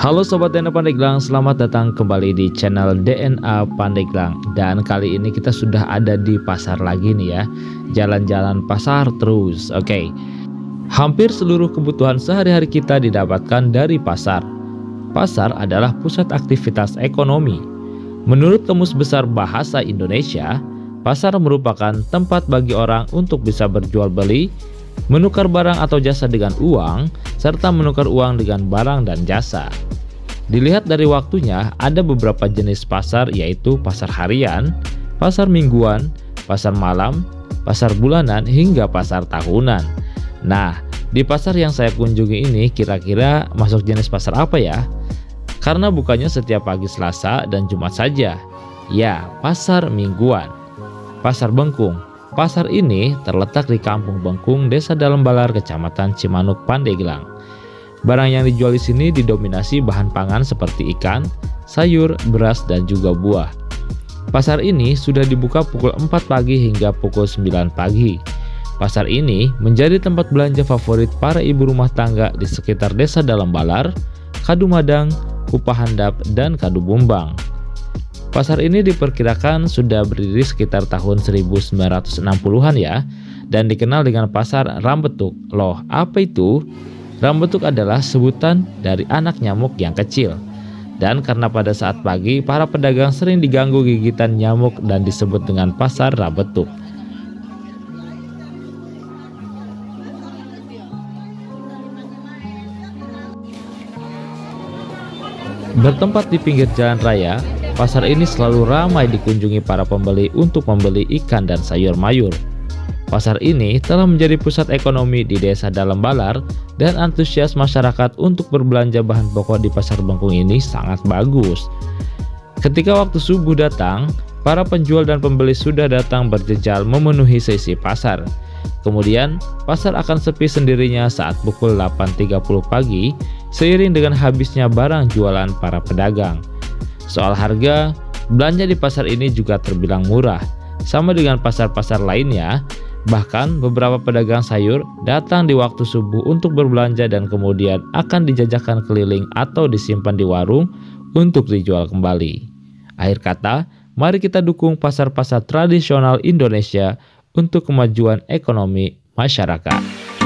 Halo Sobat DNA Pandeglang, selamat datang kembali di channel DNA Pandeglang. Dan kali ini kita sudah ada di pasar lagi nih ya. Jalan-jalan pasar terus, oke. Okay. Hampir seluruh kebutuhan sehari-hari kita didapatkan dari pasar. Pasar adalah pusat aktivitas ekonomi. Menurut Kamus Besar Bahasa Indonesia Pasar merupakan tempat bagi orang untuk bisa berjual beli menukar barang atau jasa dengan uang, serta menukar uang dengan barang dan jasa. Dilihat dari waktunya, ada beberapa jenis pasar yaitu pasar harian, pasar mingguan, pasar malam, pasar bulanan, hingga pasar tahunan. Nah, di pasar yang saya kunjungi ini kira-kira masuk jenis pasar apa ya? Karena bukannya setiap pagi Selasa dan Jumat saja. Ya, pasar mingguan. Pasar Bengkung. Pasar ini terletak di Kampung Bengkung, Desa Dalam Balar, Kecamatan Cimanuk, Pandeglang. Barang yang dijual di sini didominasi bahan pangan seperti ikan, sayur, beras, dan juga buah. Pasar ini sudah dibuka pukul 4 pagi hingga pukul 9 pagi. Pasar ini menjadi tempat belanja favorit para ibu rumah tangga di sekitar desa Dalam Balar, Kadu Madang, Kupahandap, dan Kadu Bumbang. Pasar ini diperkirakan sudah berdiri sekitar tahun 1960-an ya, dan dikenal dengan pasar Rambetuk. Loh, apa itu? Rambetuk adalah sebutan dari anak nyamuk yang kecil. Dan karena pada saat pagi, para pedagang sering diganggu gigitan nyamuk dan disebut dengan pasar rambetuk. Bertempat di pinggir jalan raya, pasar ini selalu ramai dikunjungi para pembeli untuk membeli ikan dan sayur mayur. Pasar ini telah menjadi pusat ekonomi di desa Dalam Balar dan antusias masyarakat untuk berbelanja bahan pokok di pasar Bengkung ini sangat bagus. Ketika waktu subuh datang, para penjual dan pembeli sudah datang berjejal memenuhi sesi pasar. Kemudian, pasar akan sepi sendirinya saat pukul 8.30 pagi seiring dengan habisnya barang jualan para pedagang. Soal harga, belanja di pasar ini juga terbilang murah, sama dengan pasar-pasar lainnya, Bahkan beberapa pedagang sayur datang di waktu subuh untuk berbelanja dan kemudian akan dijajakan keliling atau disimpan di warung untuk dijual kembali. Akhir kata, mari kita dukung pasar-pasar tradisional Indonesia untuk kemajuan ekonomi masyarakat.